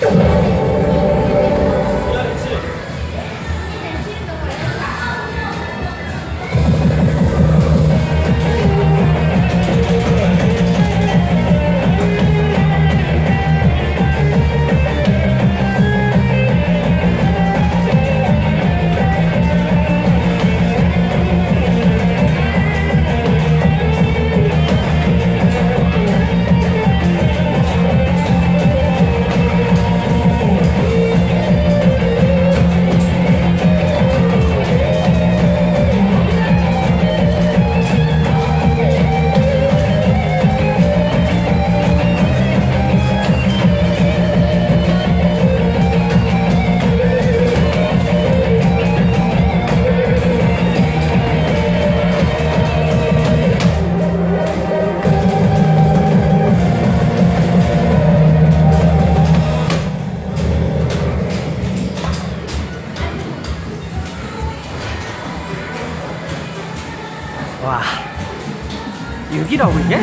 you 와 6이라고 이게?